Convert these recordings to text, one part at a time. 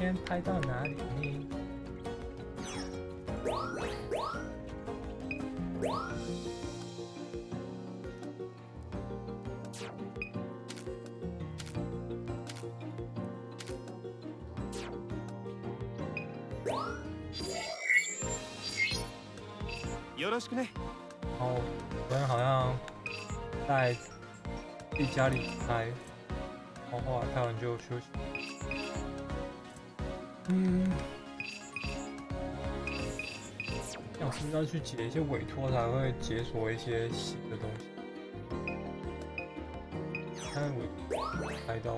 天拍到哪里呢？よろしくね。哦，昨天好像在自己家里拍，然后后来拍完就休息。 嗯，那我是不是要去解一些委托才会解锁一些新的东西？看我拍到。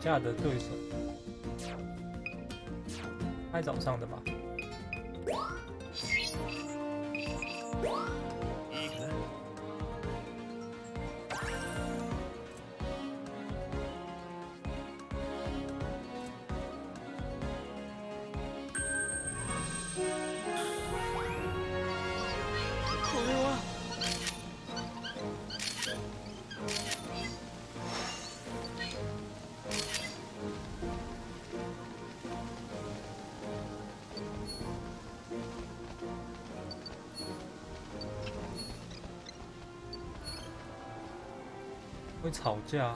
架的对手，拍早上的吧？吵架。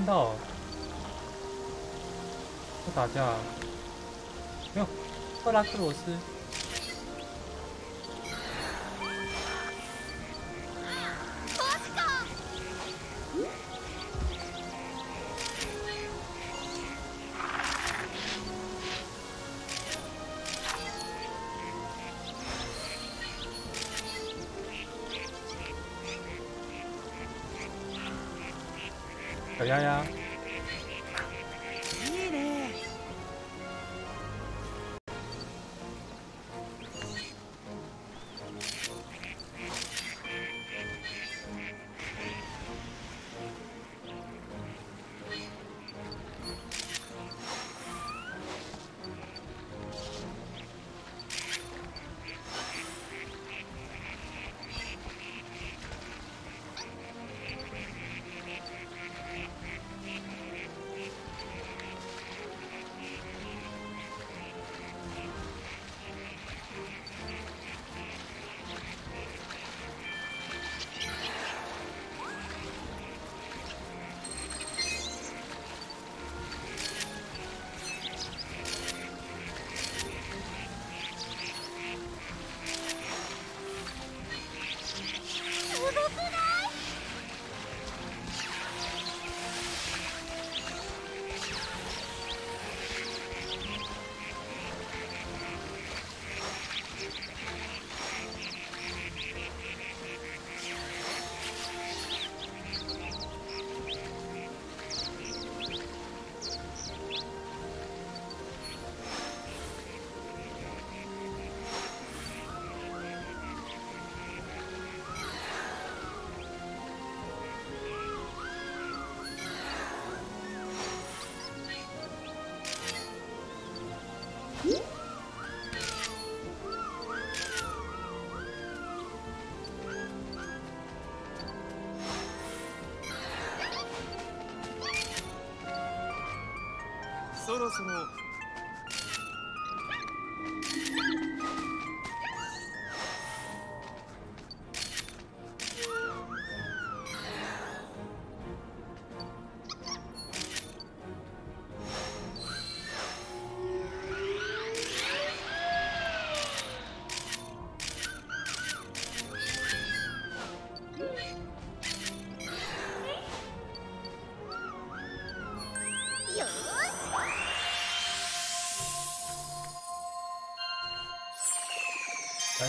看到，不打架，没有，赫拉克罗斯。その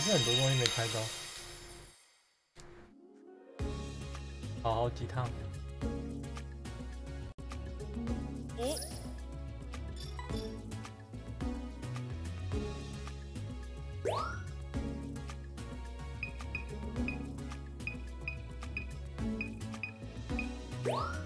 是很多东西没开到，跑好几趟。およ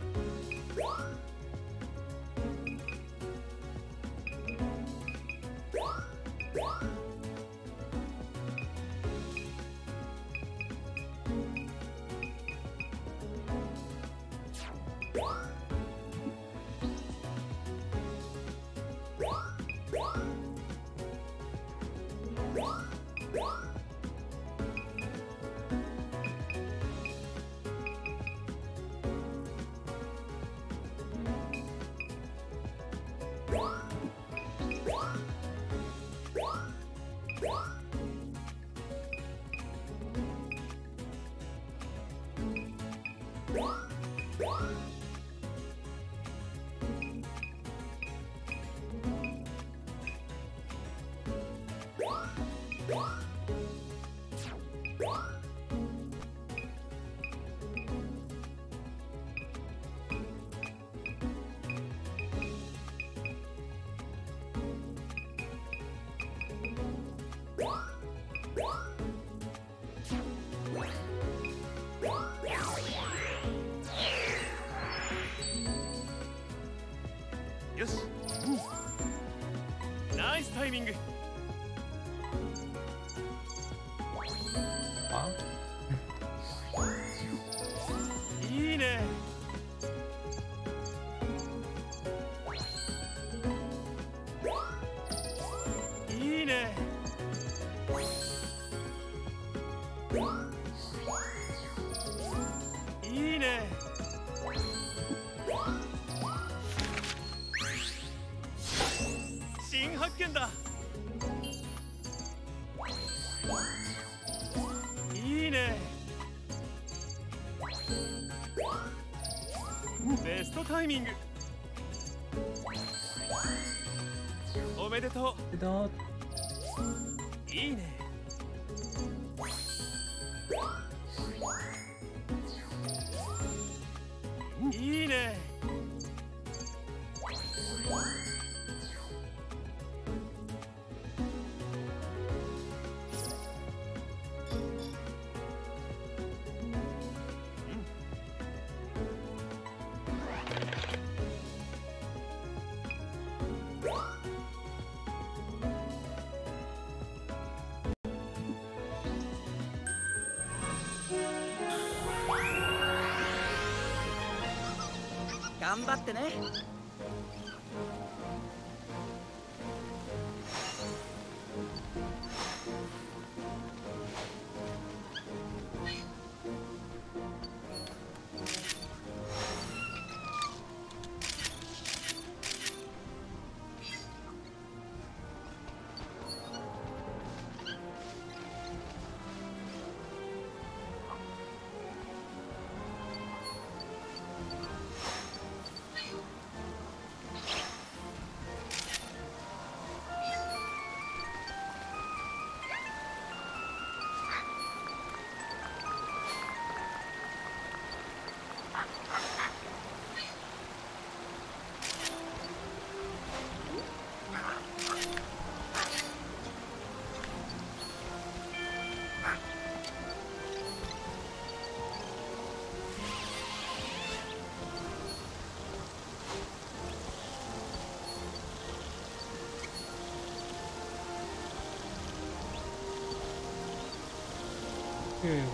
いいね。ベストタイミング。おめでとう。いいね。いいね。ってね。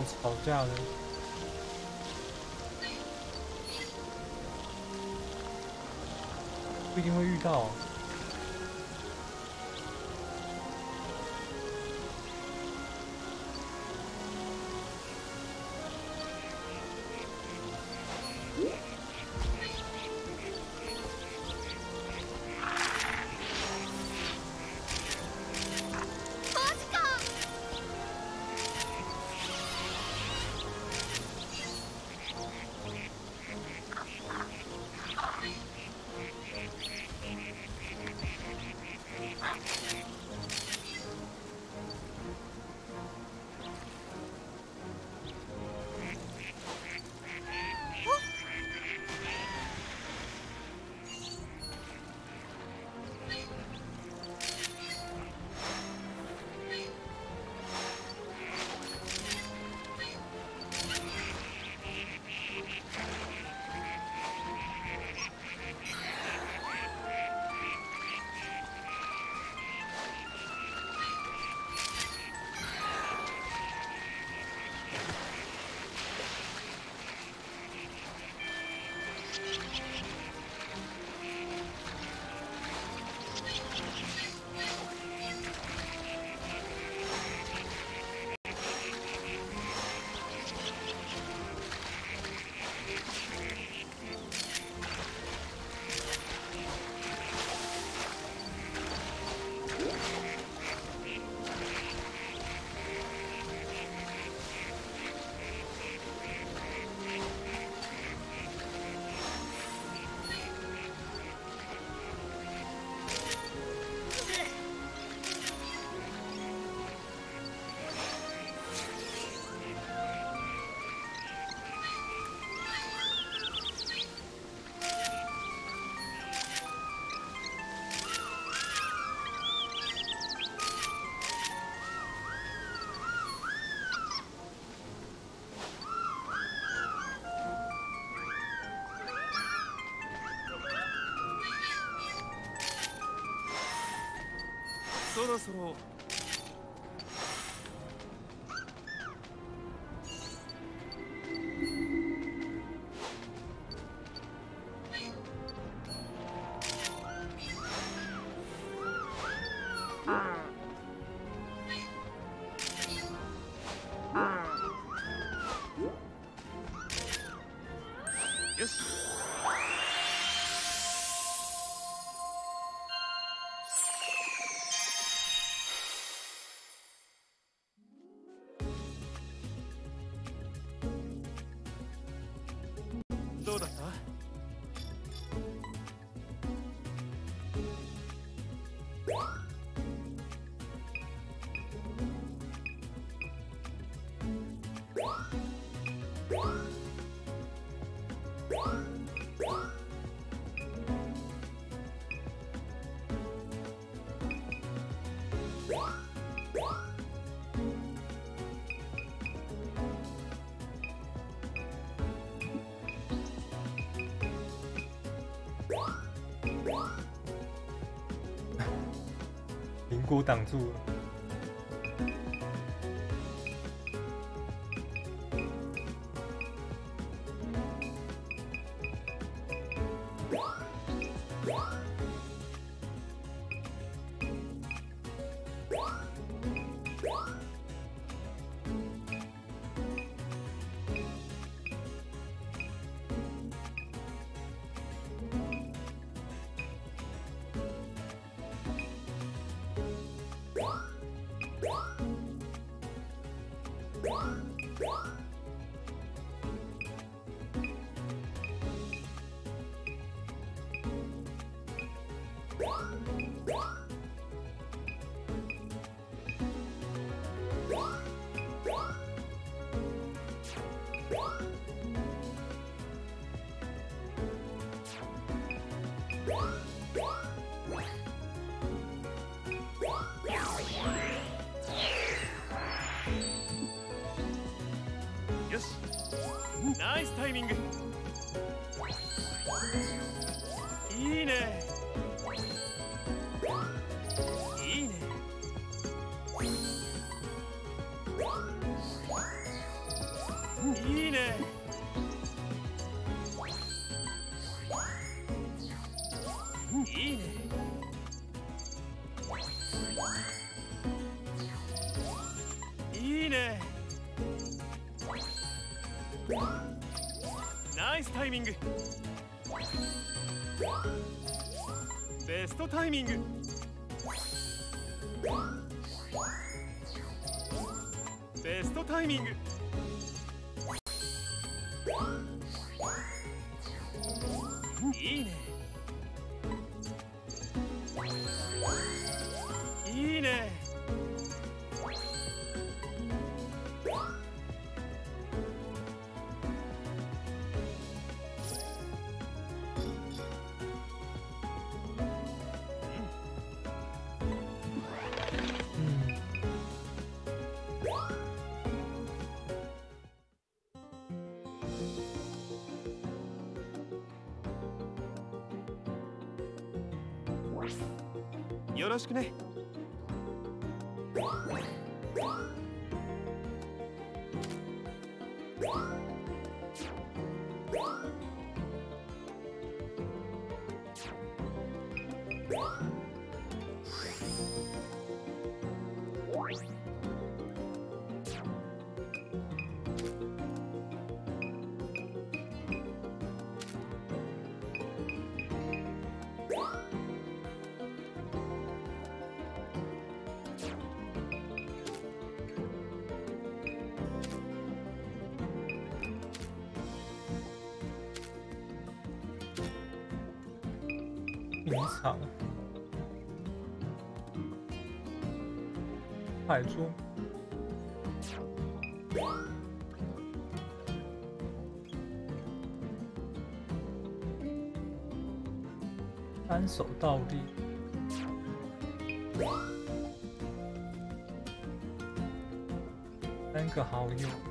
吵架的，不一定会遇到。そろそろ挡住了。命运。ろしくね。好，派出单手倒立，三个好友。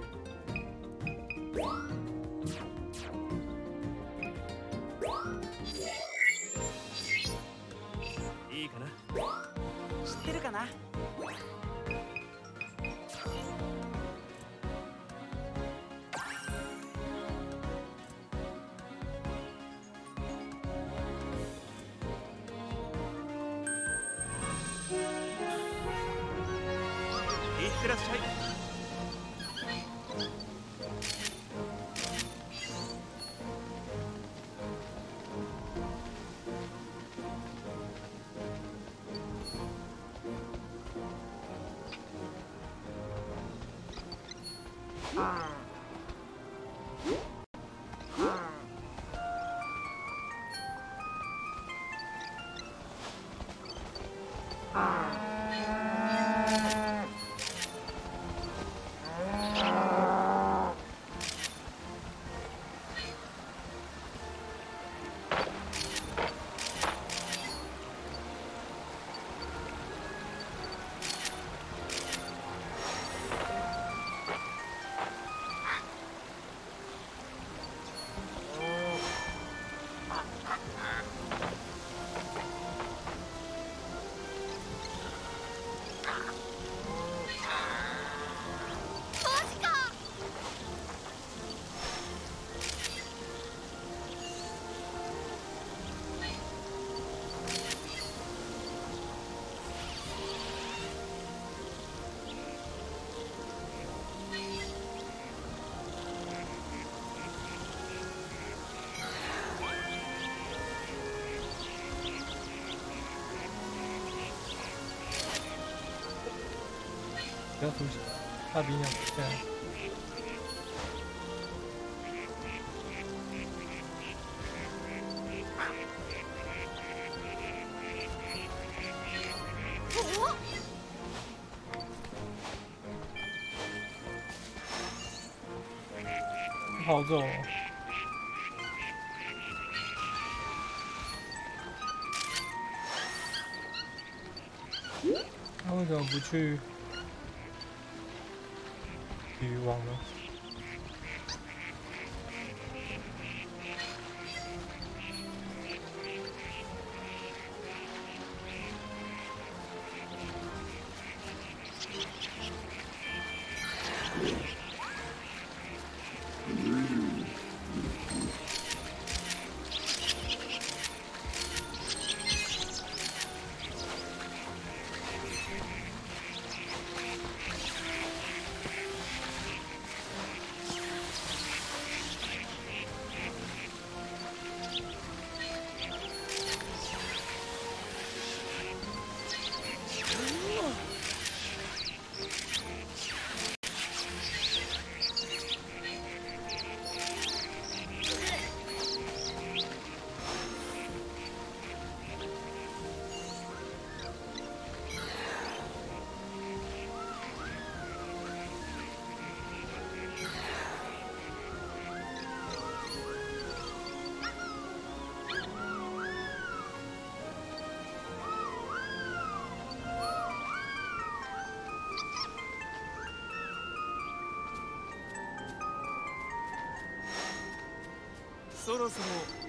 Ah. 不要出现，大兵要出现。跑走。他为什么不去そろそろ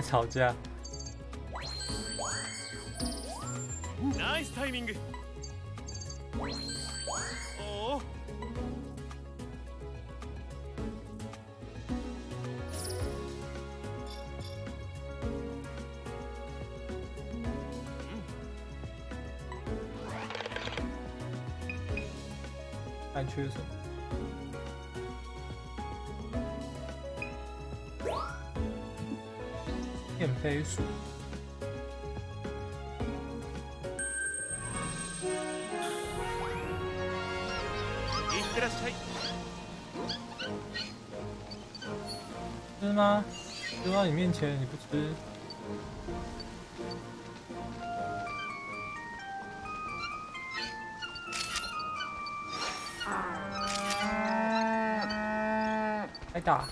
在吵架 nicetiming 哦嗯爱吃什么飞鼠。吃吗？丢到你面前你不吃。挨打。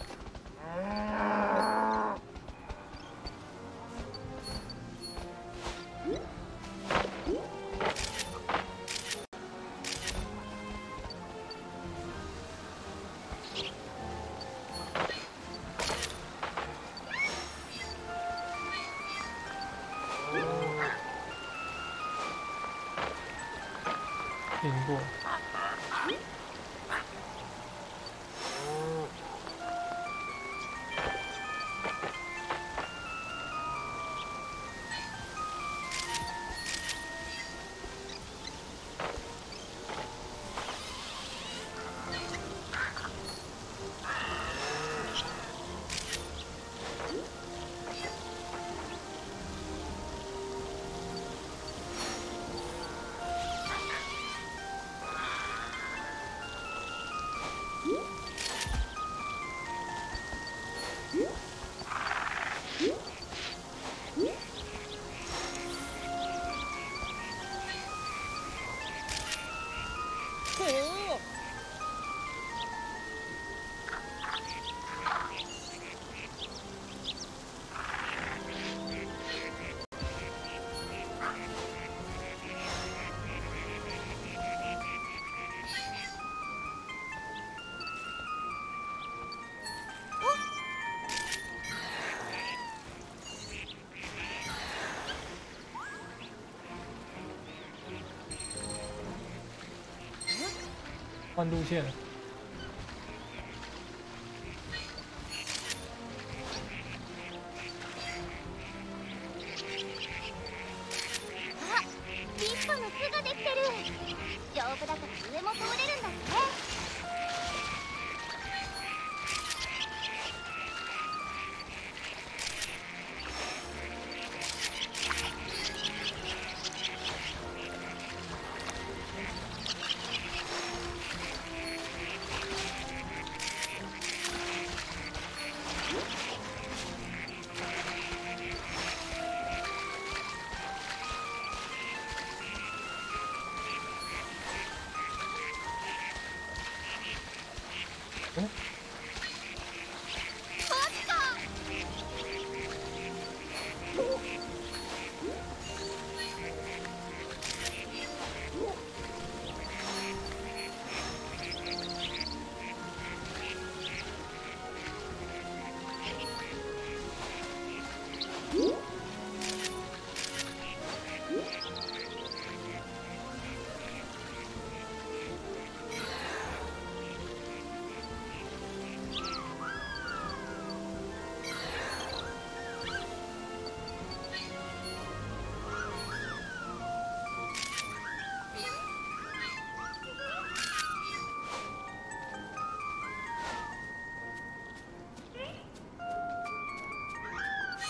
换路线。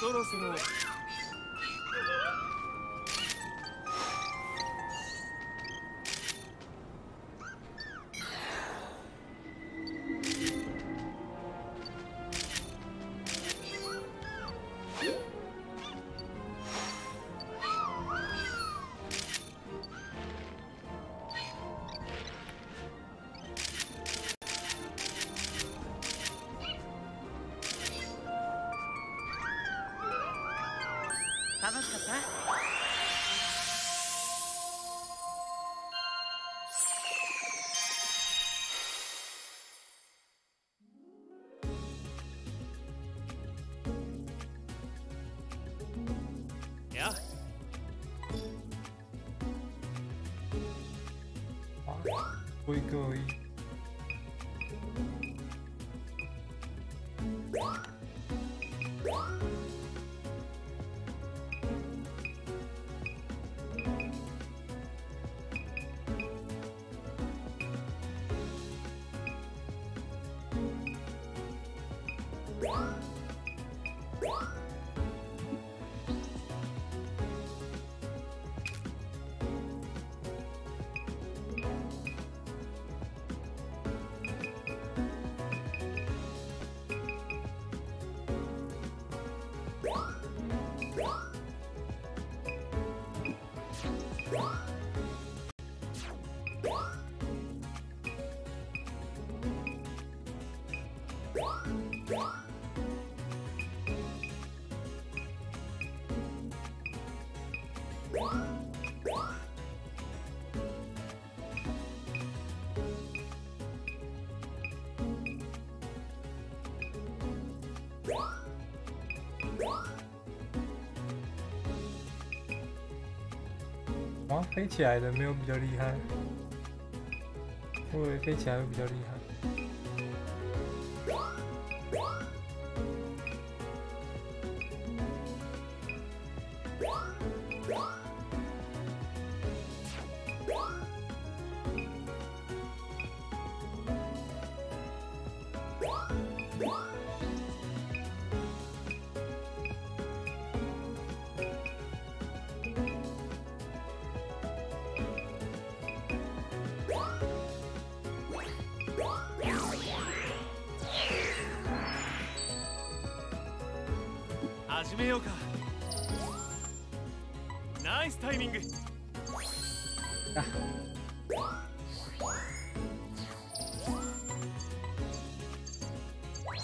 そろそろ多啊，飞起来的没有比较厉害，我以为飞起来会比较厉害。始めようかナイスタイミング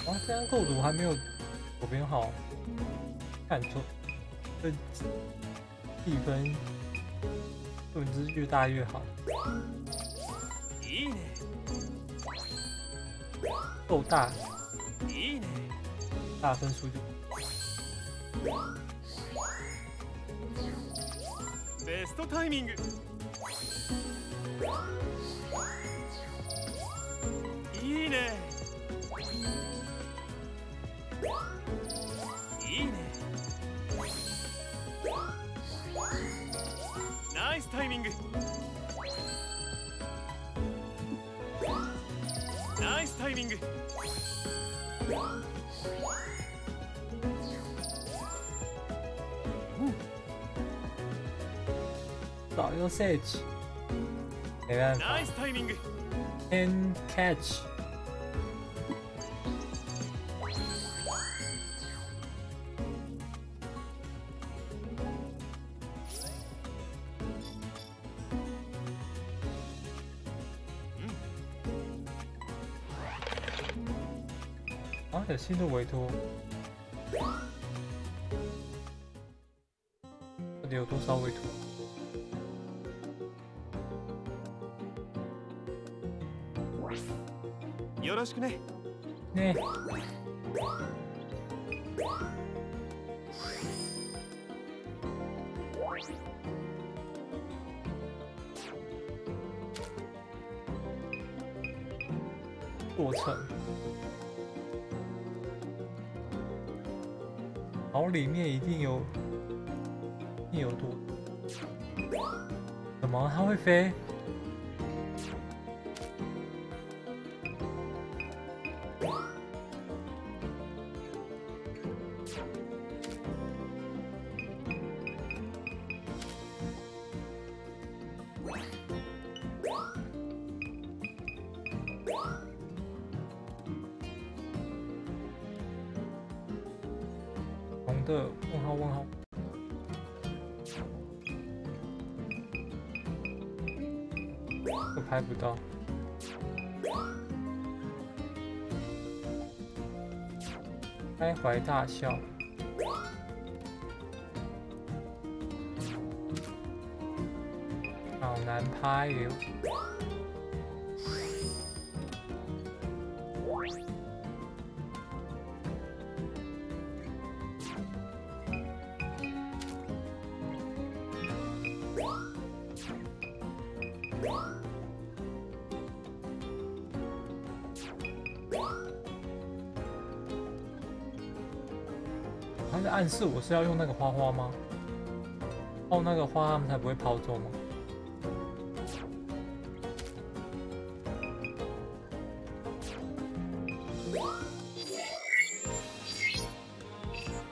哇，这样构图还没有左边好，看错，这气氛顿之越大越好，いいね够大，いいね大分数就 タイミング。いいね。いいね。ナイスタイミング。早用 Sage，没办法ナイスタイミング，Can catch。啊，有新的委托，到底有多少委托？ よろしくね呢？过程，然后里面一定有，一定有多，什么？它会飞？ 怀大笑。好难拍哟。是要用那个花花吗？哦，那个花他们才不会跑走吗？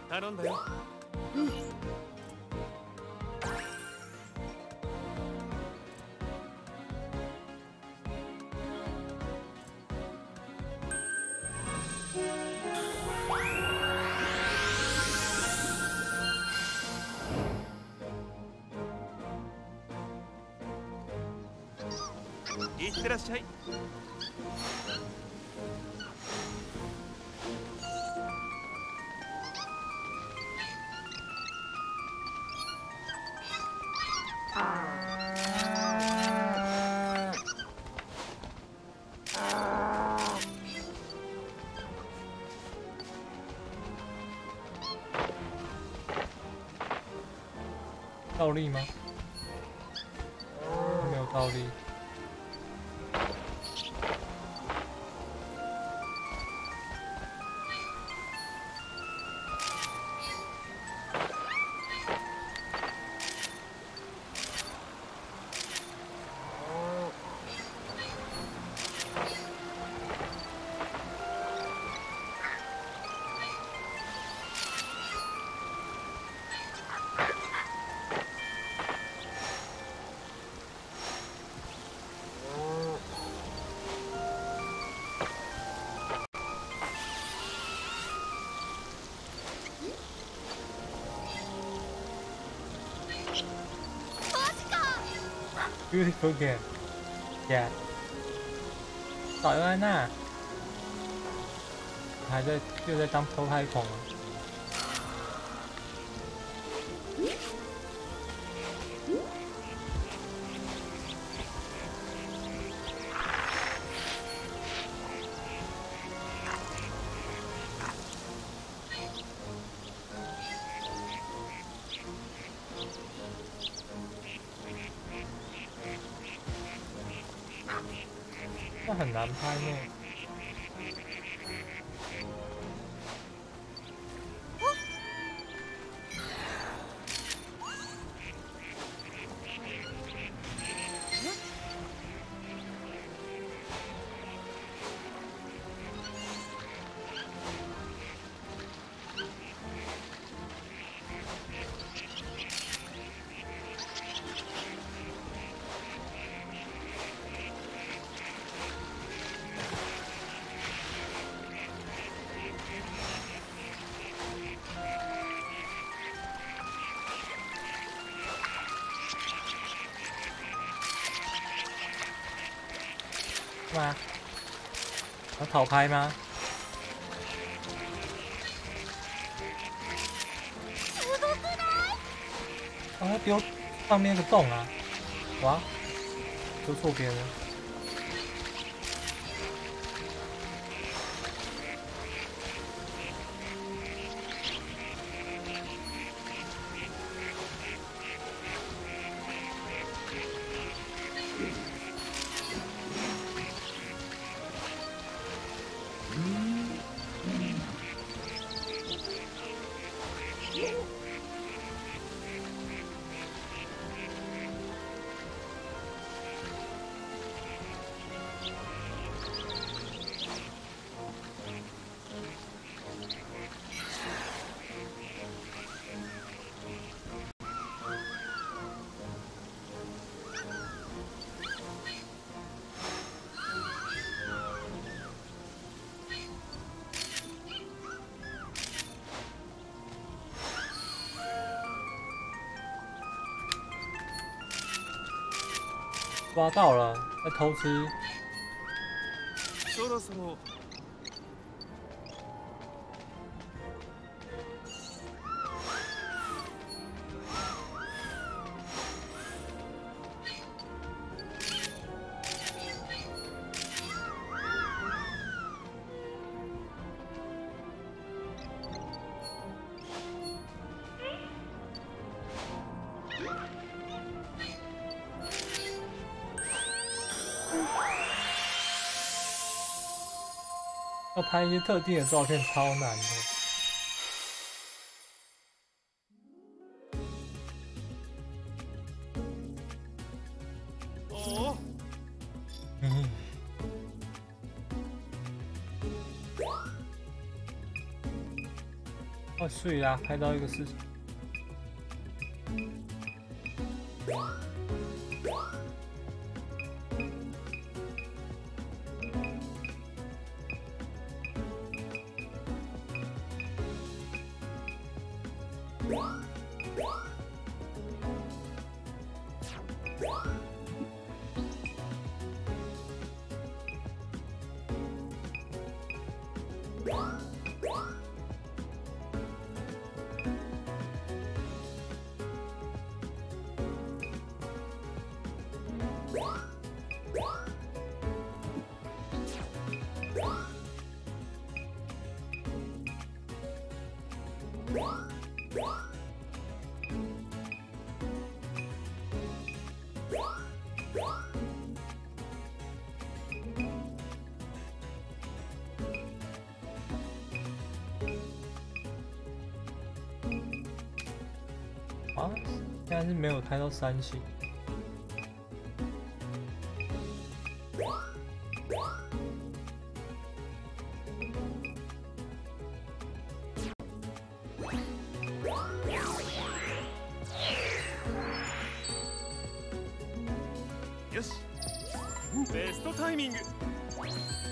頼んだよ いってらっしゃい。Beautiful game. Yeah. 早安娜，还在又在当偷拍狂啊！那很要讨拍吗？啊，他丢上面那个洞啊！哇，丢错边了。抓到了，在偷吃。要拍一些特定的照片超难的。おお嗯。哦，睡啦，拍到一个事情。开到三星。よしベストタイミング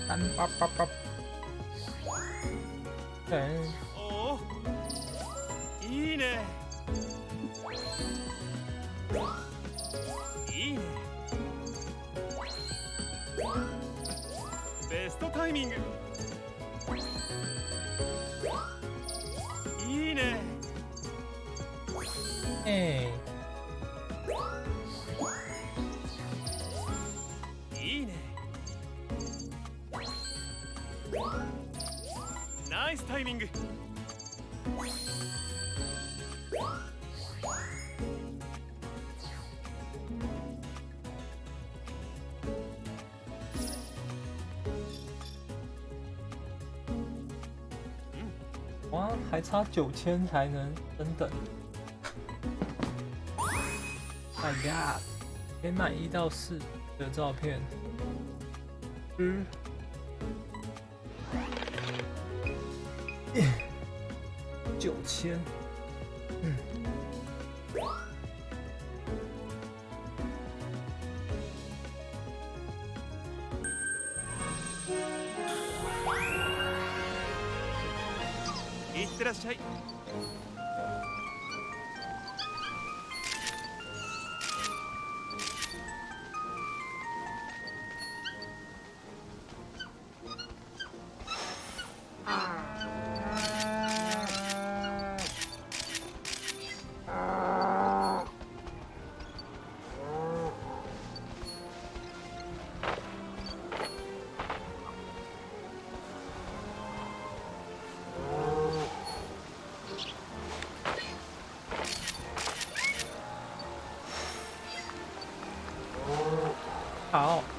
三八八八。对，おおいいねいいね。ベストタイミング。いいね。哎、い还差九千才能等等。My God，可以买一到四的照片。嗯，九千。好。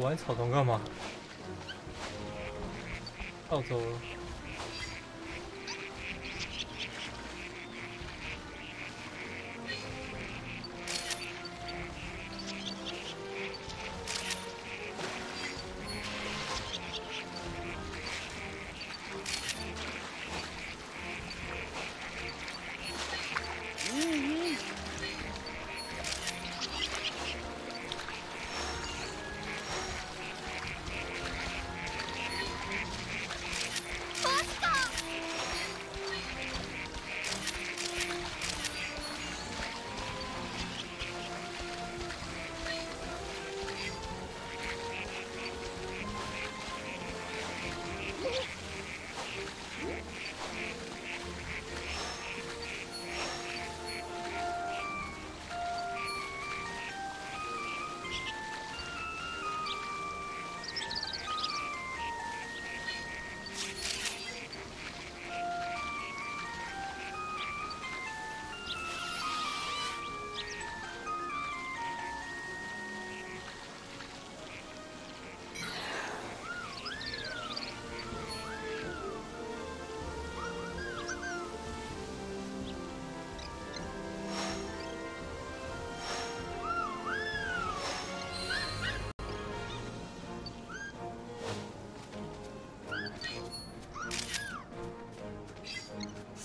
我玩草丛干嘛？暴走了。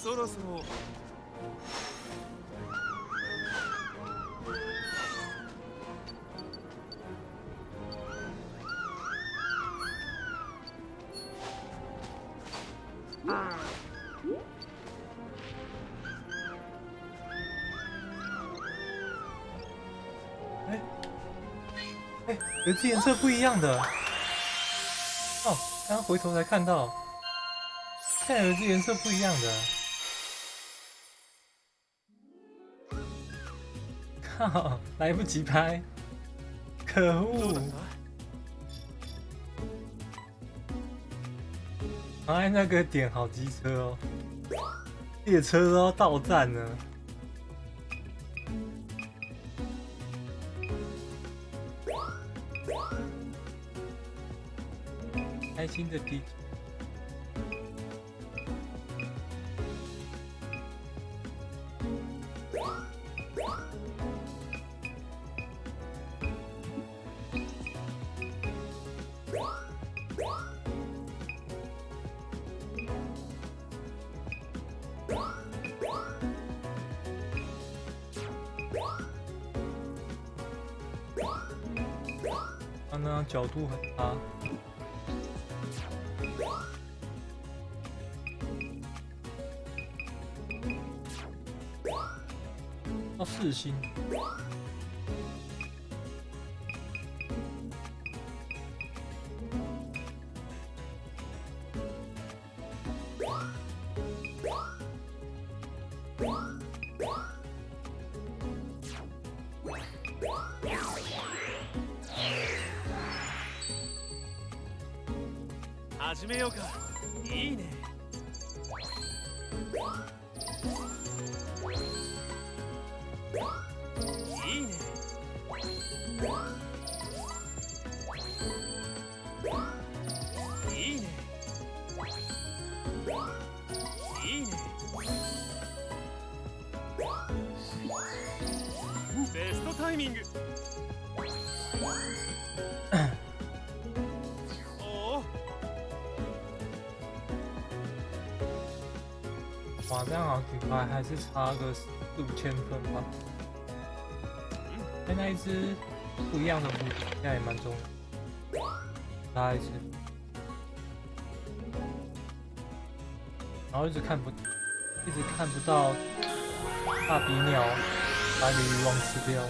そろそろ哎，哎，有一只颜色不一样的。哦，刚刚回头才看到，看有一只颜色不一样的。 靠，来不及拍，可どう恶だ！った哎，那个点好机车哦，列车都要到站了。开心的地 它那角度很差。要四星，这样好举牌还是差个四五千分吧。哎，那一只不一样的武器现在也蛮重要，差一只，然后一直看不，一直看不到大鼻鸟把鲤鱼王吃掉。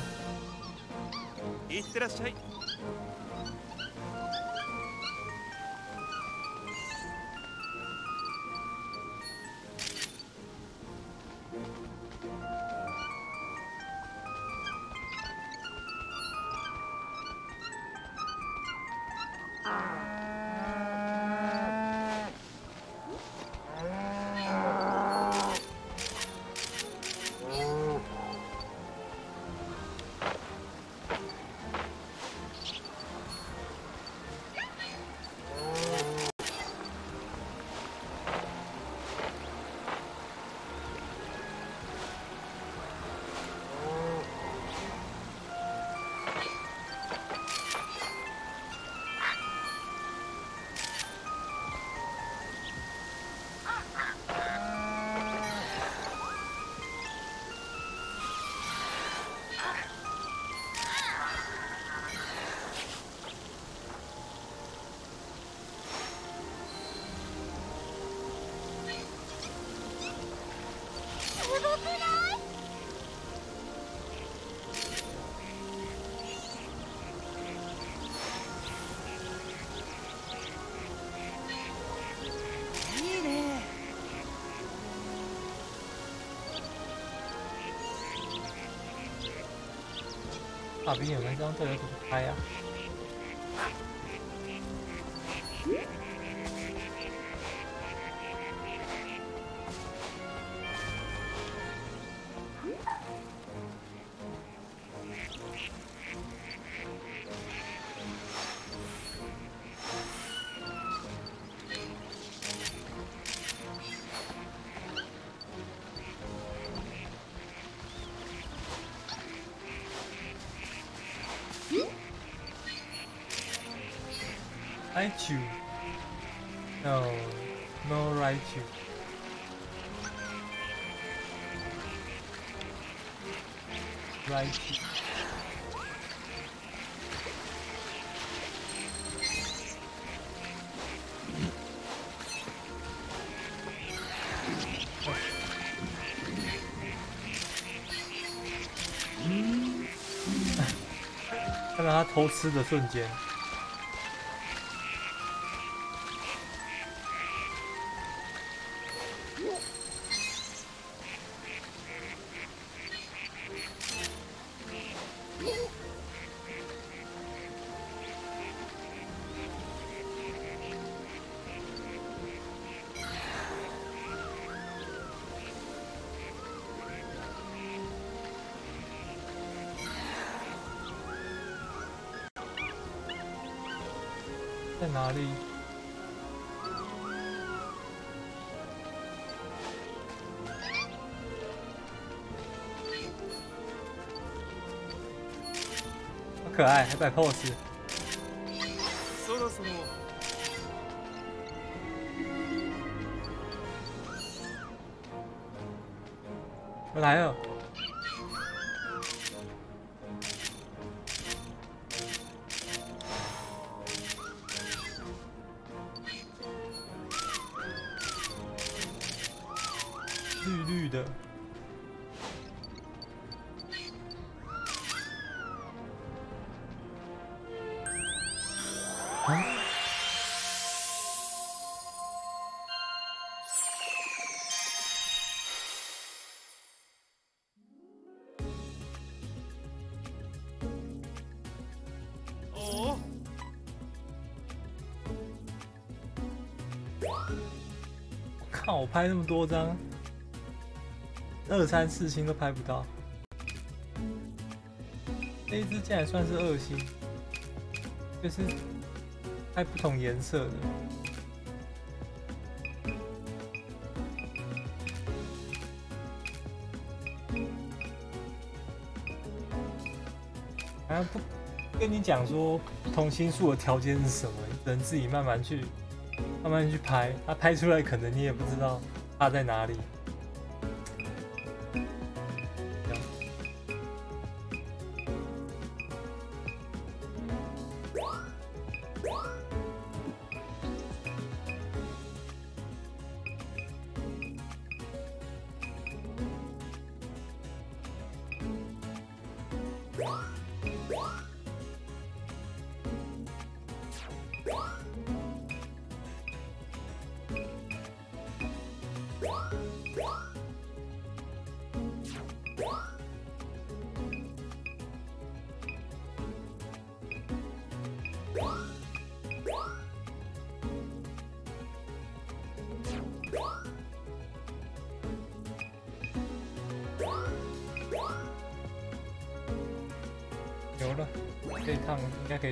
大兵有那张这个怎么拍呀、看到他偷吃的瞬间，还摆 pose。そろそろ我来了。 拍那么多张，二三四星都拍不到。这一只竟然算是二星，就是拍不同颜色的。好像不跟你讲说不同星数的条件是什么，只能自己慢慢去慢慢去拍，它拍出来可能你也不知道它在哪里。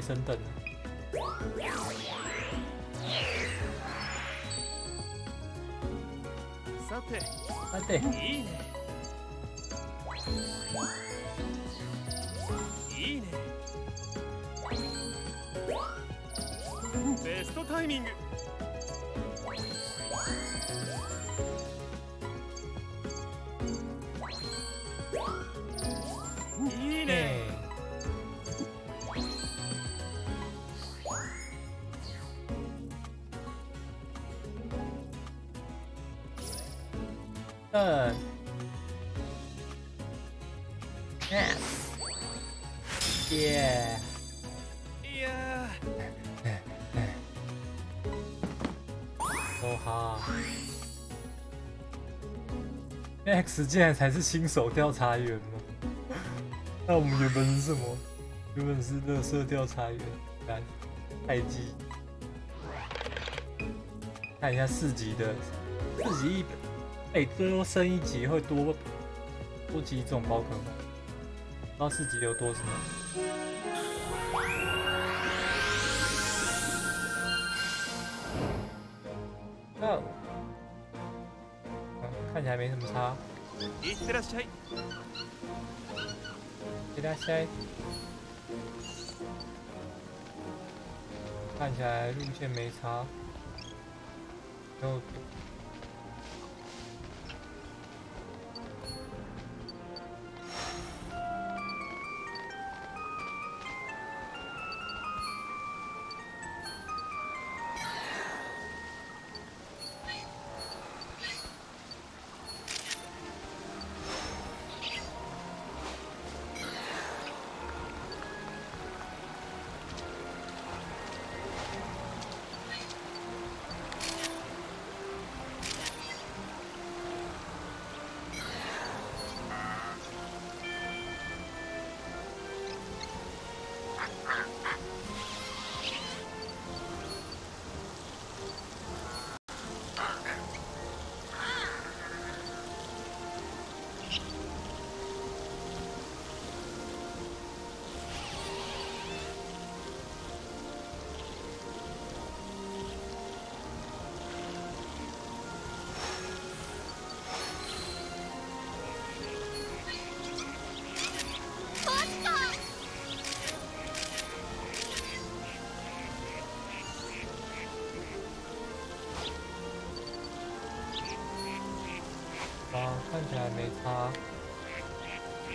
趟应，Max 竟然才是新手调查员吗？那我们原本是什么？原本是乐色调查员，看太极。看一下四级的，四级一，哎、最多升一级会多多几种宝可梦，不知道四级有多什么。那、嗯看起来没什么差。ーいってらっしゃいいらっしゃい。看起来路线没差，然后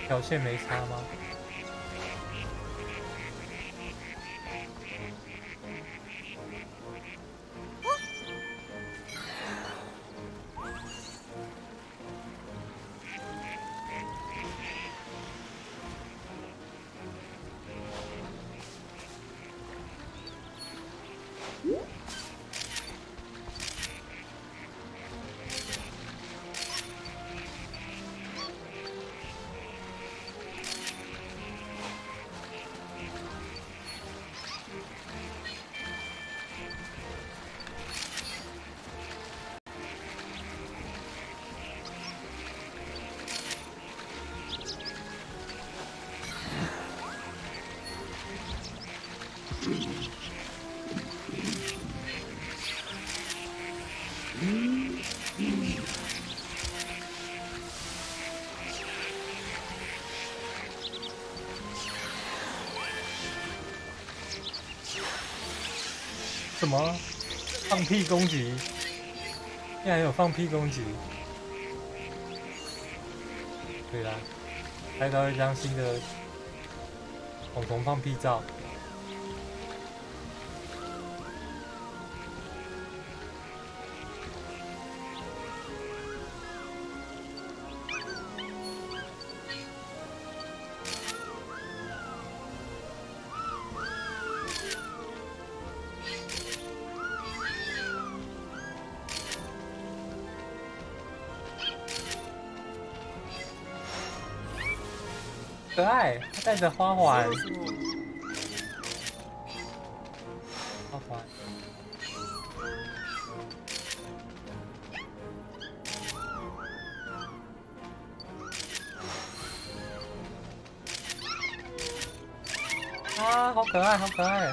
条线没差吗？什么？放屁攻击？竟然有放屁攻击？对啦，拍到一张新的恐龙放屁照。的花环，花环。啊，好可爱，好可爱！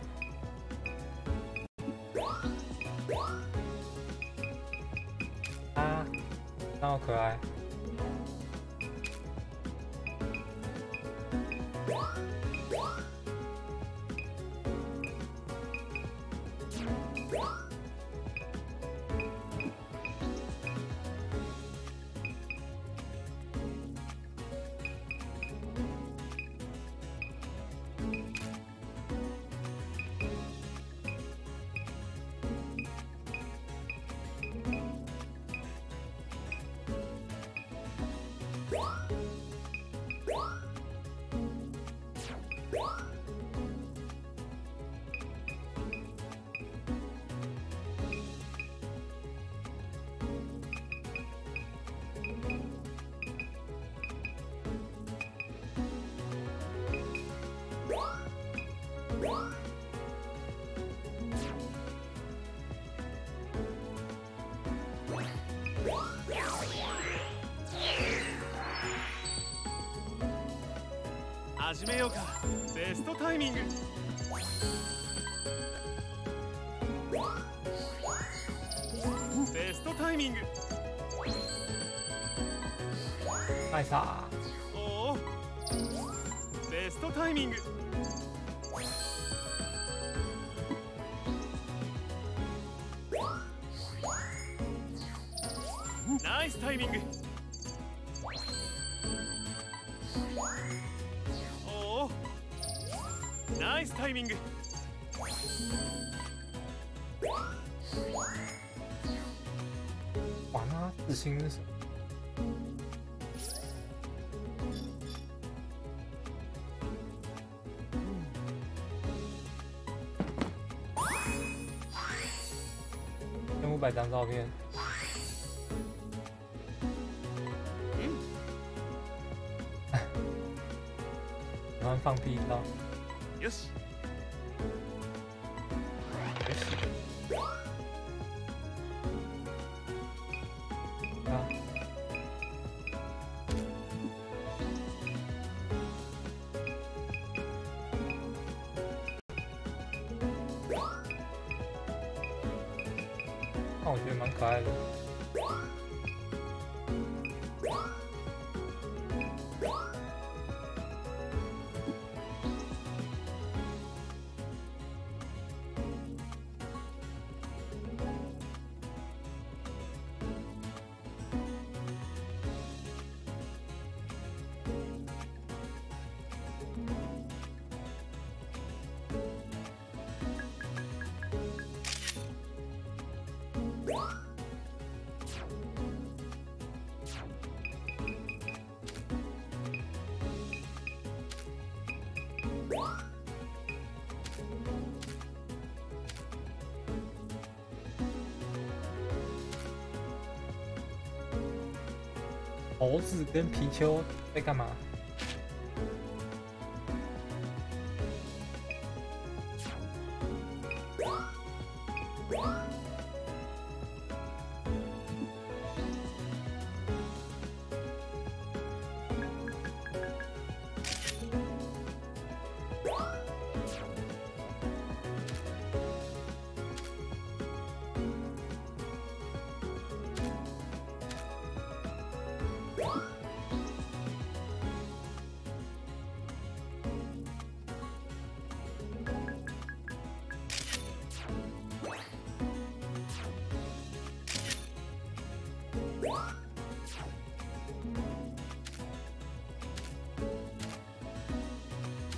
可爱。始めようか。ベストタイミング。ベストタイミング。艾莎，おお。ベストタイミング。ナイスタイミングナイスタイミング哇，那自信是什么？前五百张照片，喜欢放屁照，よし 猴子跟皮丘在干嘛？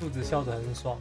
兔子笑得很爽。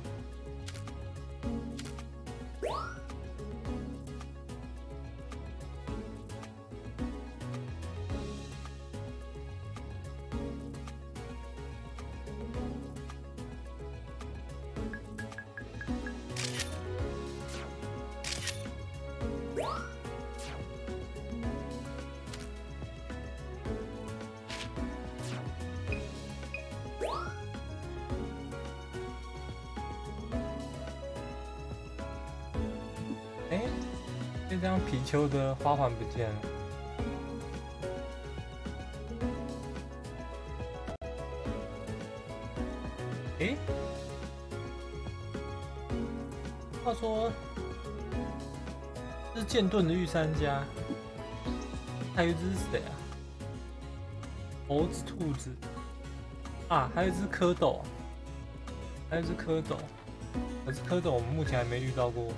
这张皮丘的花环不见了。哎，话说，是剑盾的御三家，还有一只是谁啊？猴子、兔子啊，还有一只蝌蚪，还有一只蝌蚪。可是蝌蚪我们目前还没遇到过。